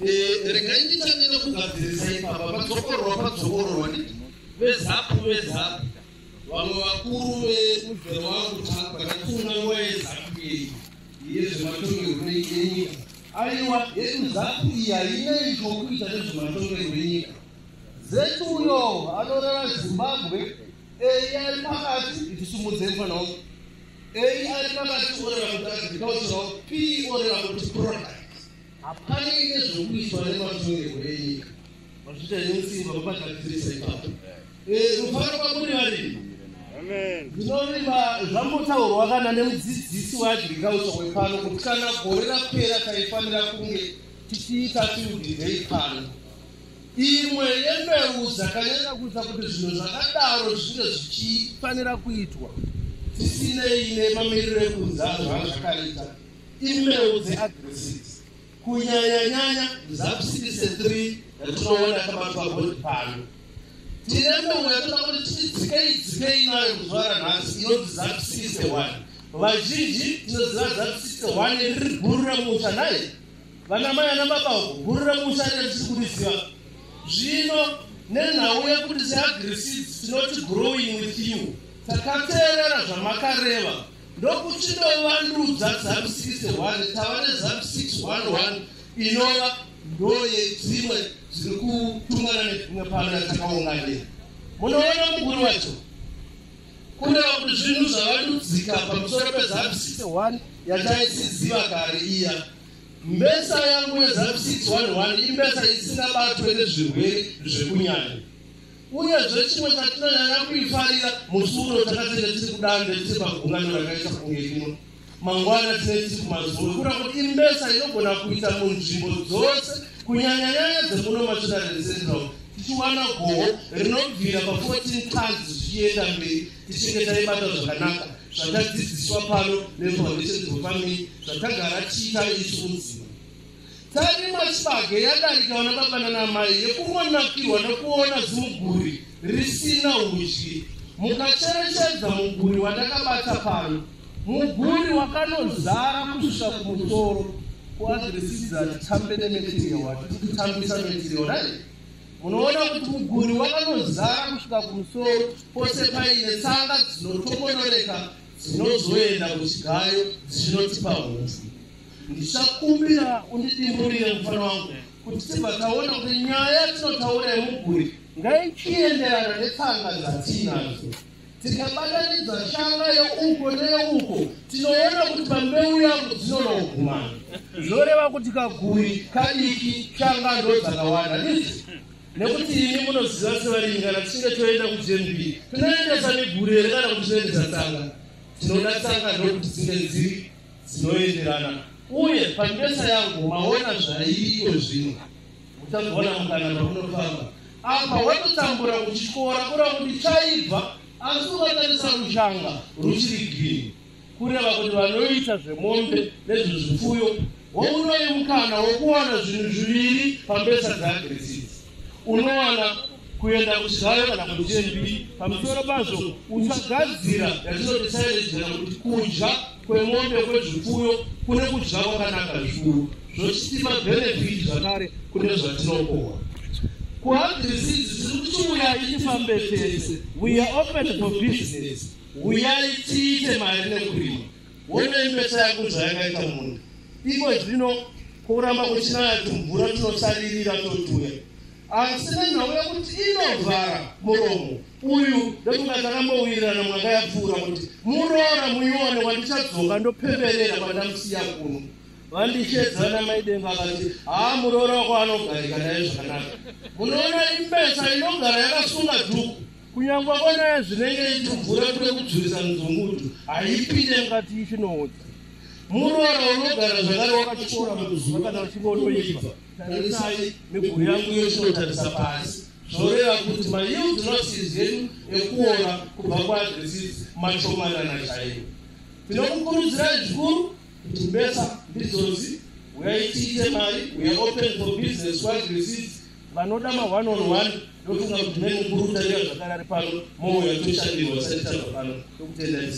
Eh, regai nditange nekugadzirisa ipapa padzokororwa padzokororwa ndi? Vezapu vezapu. Vamwe vakuru vemuzere wangu vakatuna nguva yezapu iyi. Yezvematongerwo enyika aiwa yedu zapu iyi hainaizvo kuita nezvematongerwo enyika zetuyo anoreva zimbabwe ei ari pakati itisumudze mufana wangu. Ei ari pakati oreva kuti agricultural p oreva kuti hapana. Ine zvokuitwa nematongerwo enyika mazvita nemusimba mapagadzirisa ipapo rufaro kwamuri varimi ndinorima zvambotaurwa kana nemudzidzisi weagriculture wepano kuti kana gore rapera taifanira kunge tichiita day pano imwe yembeu dzakanyanya kuita kuti zvinhu zvakadaro zvinge zvichifanira kuitwa. Tisinei nemamiriro ekunze azvo azvakaita imbeu dzeagrisis kunyanyanyanya zapsise 3 yatinoona kabatwa bodi pano tine mbeu yatoda kuti tidzikei dzikei nayo kuzuva ranhasi inonzi zapsise 1 vazhinji tinoziva zapsise 1 riri guru remusha nai vana mai ana baba guru remusha retiri kuriziva zvino nenhau yekuti seagriseeds tinoti growing with you takateerera zvamakareva ndokuchindovandudza zap 61 tava nezap 611 inova ndoyedzimwe dziri kutungana nedzimwe pano yatakaunganira munoona muguri wacho kureva kuti zvinhu zvavandudzika pamusoro pezap 61 yataitsiziva kare iya. Mbesa yangu yezap 611 imbesa isingabatwe nezvirwere zvekunyanya uyezve chimwe chatinonyanya kuifarira musi uno takatenge tiri kudande tiri pagungano rakaita kunge rino mangwana tine tiri kumazuva kuti imbesa inogona kuita munzvimbo dzose kunyanyanyanya dzemuno central tichiwana goho rinobvira pa14 tons zvichienda mberi tichinge taibata zvakanaka zvatadzidziswa pano nefoundation dzofamily zvatagara tiita isu mudzima tarima chibage yadarikawa nababa nanamai yekungonakirwa nekuona zimuguri risina udyi mukacherechedza muguri wandakabata pano. Muguri wakanozara kusvika kumusoro. Kuagrisidza titambe nemeterial watiri kutambisa meterial rai munoona kuti muguri wakanozara kusvika kumusoro pose paine tsanga dzinotomonoreka dzinozoenda kuchigayo dzinotipa hupfu ndichakumbira undidimburire mufana wangu kuti tibva taona kuti nyaya tinotaura yemuguri ngaichienderana netsanga dzatiinadzo tikabatanidza shanga yeuko neyeuko tinoona kuti pambeu yangu dzinonogumana zvoreva kuti kaguri kadiki shanga ndo dzakawanda ndizi nekuti imi munoziva sevarimi kana tichinge toenda kujmb tinoendesa miguri here kana kuti tinoendesa tsanga? Tinoda tsanga ndokuti dzinge dziri dzinoenderana uye pambesa yangu maona zvairiyo zvino muchazoona mukana pamunofamba. Apa watotambura kuchikora kureva kuti chaibva asi ukatarisa rushanga ruchiri girini kureva kuti vanoita zvemombe nezvezvipfuyo wounoyi mukana wokuwana zvinhu zviviri pambesa dzeagresisi unowana kuenda kuchigayo kana kuchmb pamusoro pazvo uchagadzira yatinoti kana kuti kudya kwemombe kwezvipfuyo kune kudya kwakanaka zvikuru zvochitipa bhenefiti zvakare kune zvatinokohwa kuagrisidzi tiri kuti uyai tifambe tese. We are open for business. Uyai tiite mari nekurima. Wonei mbesa yako zvayakaita munhu. Iko zvino kuramba kuchinaya tumvura tunosaririra totuya asi nenhau yekuti inovhara muromo. Uyu ndokunga takambowirirana mwanga yapfuura kuti muroora muione wandichadzoka ndopemberera kwandamusiya kuno. Vandishedzana maidenga akati haa muroora wako anogarika naye zvakanaka. Munoona imbesa inogara yakasunga dhuku. Kunyangwa konaye zvinenge itumvura kude kudzurisa nzungutu haipinde mukati ichinoodza muroora unogara zvakare wakachikora mukuzuva kana uchinge unoipa tarisai miguri yangu yochinotarisa pasi. Zvoreva kuti mayield losses yedu ekuora kubva kuadresisi mashomanana chaivo tinokukurudzirai zvikuru kuti mbesa ndidzozi uyaitiite mari weare open for business kuadresisi vanoda ma1 on 1 ndofunga kuti nemukurutarira zvakare ari pano moyo yatoshandirwa sati tabva pano tokutendai